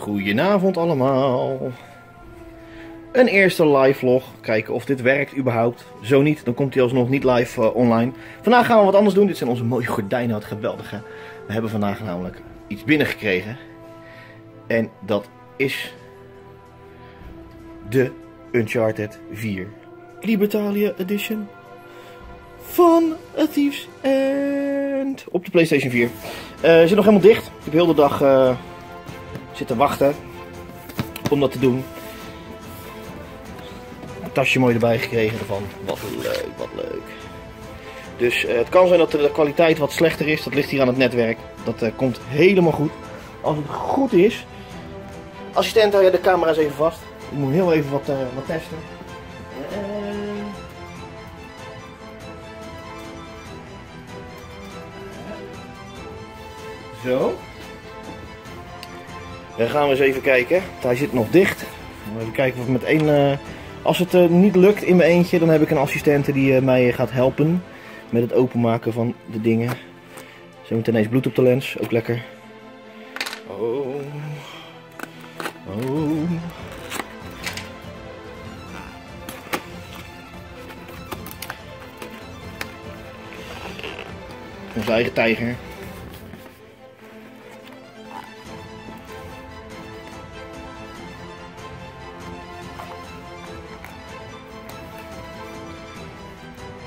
Goedenavond allemaal. Een eerste live vlog. Kijken of dit werkt überhaupt. Zo niet, dan komt hij alsnog niet live eh, online. Vandaag gaan we wat anders doen. Dit zijn onze mooie gordijnen, het geweldige. We hebben vandaag namelijk iets binnengekregen. En dat is de Uncharted 4 Libertalia Edition van A Thieves End op de PlayStation 4. Eh zit nog helemaal dicht. Ik heb heel de dag eh, zitten wachten om dat te doen. Een tasje mooi erbij gekregen ervan. Wat leuk, wat leuk. Dus eh, het kan zijn dat de kwaliteit wat slechter is. Dat ligt hier aan het netwerk. Dat eh, komt helemaal goed. Als het goed is. Assistent, hou jij de camera's even vast. Ik moet heel even wat, eh, wat testen. Zo. Dan gaan we eens even kijken. Hij zit nog dicht. Even kijken of met één. eh, als het eh, niet lukt in mijn eentje, dan heb ik een assistente die eh, mij gaat helpen met het openmaken van de dingen. Zo meteen ineens bloed op de lens, ook lekker. Oh. Oh. Onze eigen tijger.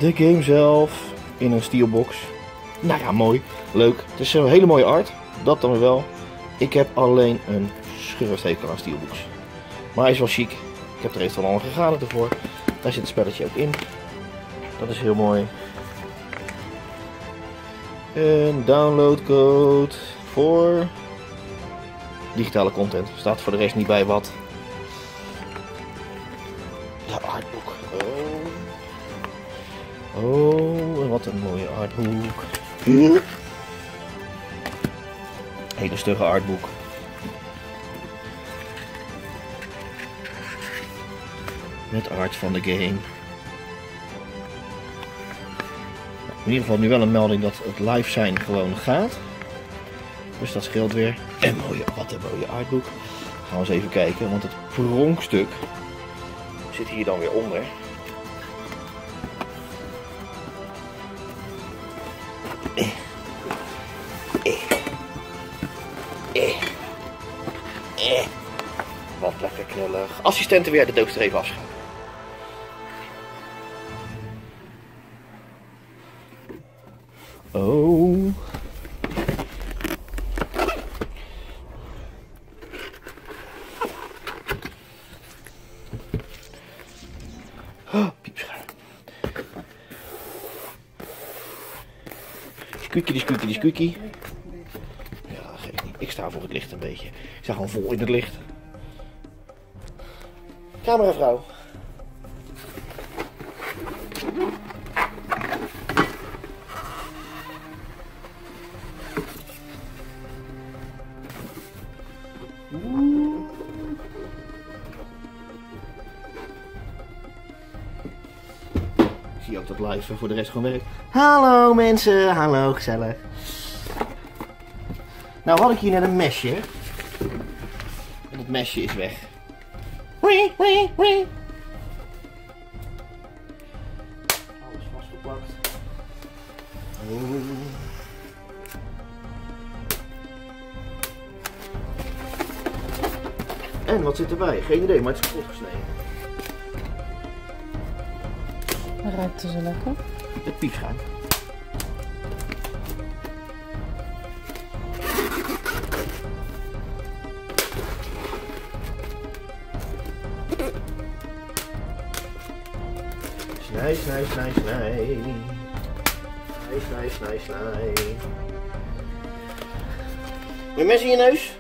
De game zelf in een steelbox. Nou ja, mooi. Leuk. Het is een hele mooie art. Dat dan wel. Ik heb alleen een schurfstekel aan steelbox. Maar hij is wel chic. Ik heb er eventueel al een gegade ervoor. Daar zit het spelletje ook in. Dat is heel mooi. Een downloadcode voor digitale content. Staat voor de rest niet bij wat. Artboek. Oh. Oh, wat een mooie artboek. Hele stugge artboek. Met art van de game. In ieder geval nu wel een melding dat het live zijn gewoon gaat. Dus dat scheelt weer. En mooie, wat een mooie artboek. Gaan we eens even kijken, want het pronkstuk zit hier dan weer onder. Wat lekker knullig. Assistenten weer de doos even. Oh. Oh, piepschuim. Die squeaky, die. Ja, dat geeft niet. Ik sta voor het licht een beetje. Ik sta gewoon vol in het licht. Cameravrouw. Ik zie ook dat live voor de rest gewoon werkt. Hallo mensen, hallo, gezellig. Nou had ik hier net een mesje. En het mesje is weg. Wee, wee, wee. Alles vastgeplakt. Oh. En wat zit erbij? Geen idee, maar het is kapot gesneden. Ruikt ze zo lekker? Het piepschuim. Snij, snij, snij. Snij, snij, snij, snij. Heb je mes in je neus?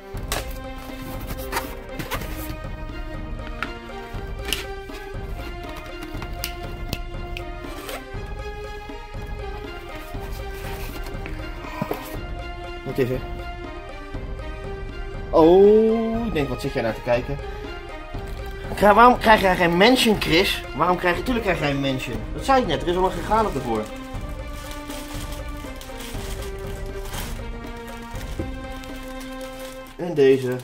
Wat even. Oh, ik denk, wat zit jij naar te kijken? Krijg- waarom krijg jij geen mention, Chris? Waarom krijg je... Tuurlijk krijg jij een mention. Dat zei ik net, er is al een gegaan ervoor. En deze.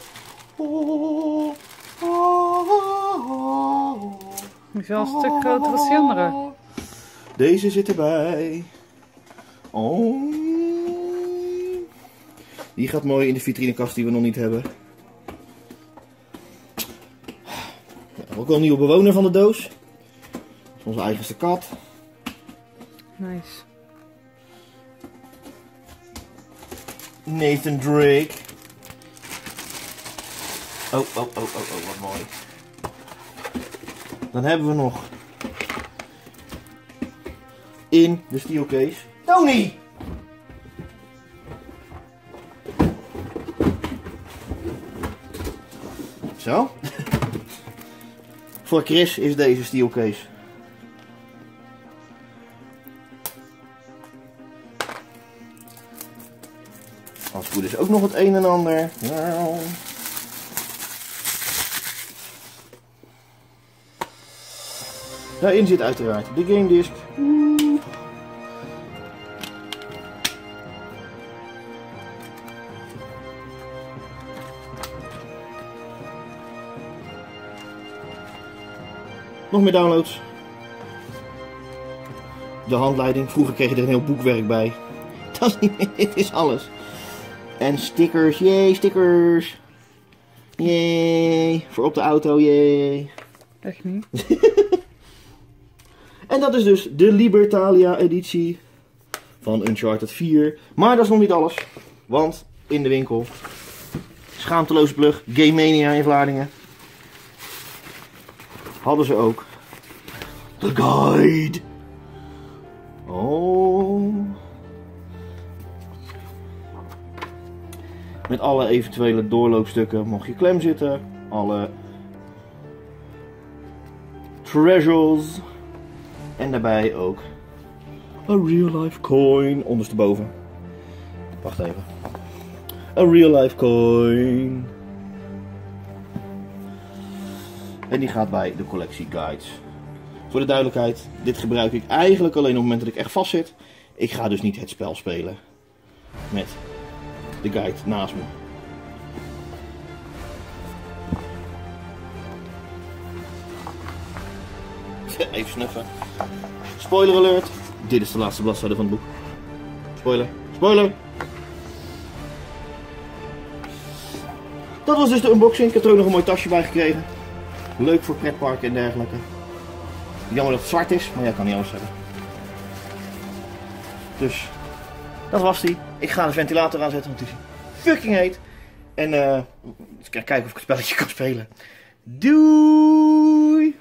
Oh, oh, oh, Die is wel een stuk groter die andere. Deze zit erbij. Oh. Die gaat mooi in de vitrinekast die we nog niet hebben. Ook wel een nieuwe bewoner van de doos. Dat is onze eigenste kat. Nice. Nathan Drake. Oh, oh, oh, oh, oh, wat mooi. Dan hebben we nog in de steelcase Tony. Zo. Voor Chris is deze steelcase. Als goed is ook nog het een en ander. Nou. Daarin zit uiteraard de game disc. Nog meer downloads. De handleiding. Vroeger kreeg je er een heel boekwerk bij. Dat is niet meer, dit is alles. En stickers, jee, stickers. Jee, voor op de auto, jee. Echt niet. En dat is dus de Libertalia editie van Uncharted 4. Maar dat is nog niet alles. Want in de winkel, schaamteloze plug, Game Mania in Vlaardingen. Hadden ze ook de guide. Oh. Met alle eventuele doorloopstukken mocht je klem zitten. Alle treasures. En daarbij ook een real life coin ondersteboven. Wacht even. Een real life coin. En die gaat bij de collectie guides. Voor de duidelijkheid, dit gebruik ik eigenlijk alleen op het moment dat ik echt vast zit. Ik ga dus niet het spel spelen met de guide naast me. Even snuffen. Spoiler alert. Dit is de laatste bladzijde van het boek. Spoiler. Spoiler. Dat was dus de unboxing. Ik heb er ook nog een mooi tasje bij gekregen. Leuk voor pretparken en dergelijke. Jammer dat het zwart is, maar ja, kan niet anders hebben. Dus, dat was die. Ik ga de ventilator aanzetten, want het is fucking heet. En eens kijken of ik het spelletje kan spelen. Doei!